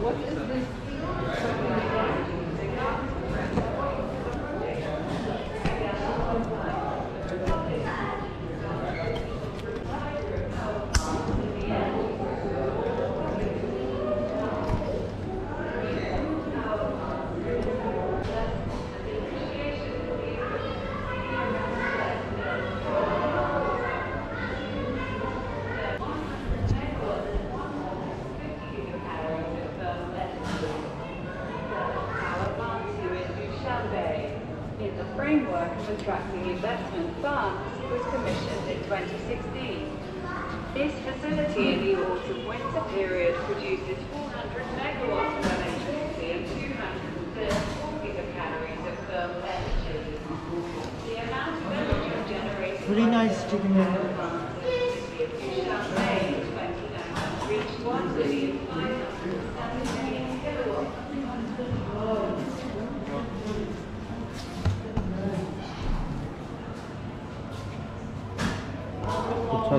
What is framework of attracting investment funds was commissioned in 2016. This facility in the autumn-winter period produces 400 megawatts of electricity and 234 gigacalories of thermal energy. The amount of energy generated Very nice chicken by wing. Dushanbe in 2019 reached 1 billion So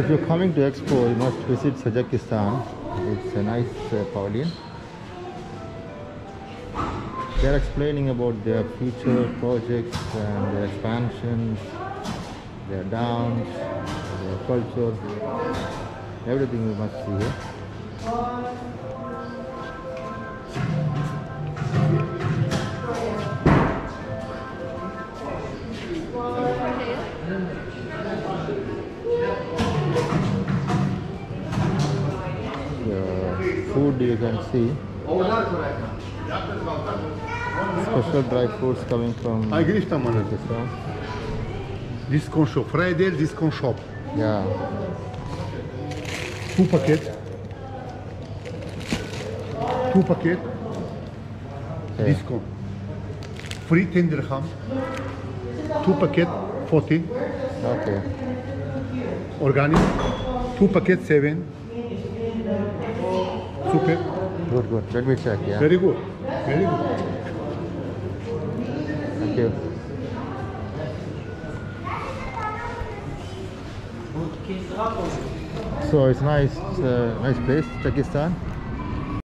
if you're coming to Expo, you must visit Tajikistan. It's a nice uh, pavilion. They're explaining about their future projects and their expansions, their dance, their culture, everything you must see here. Food you can see. Special dry fruits coming from mă, nene. Pakistan. Discount shop. Friday discount shop. Yeah. Two packet. Two packet. Okay. Discount. Free 10 dirham. Two packet 40. Okay. Organic. Two packet 7. Super. Good, good. Let me check. Yeah. Very good. Very good. Thank you. So it's nice, uh, nice place, Pakistan.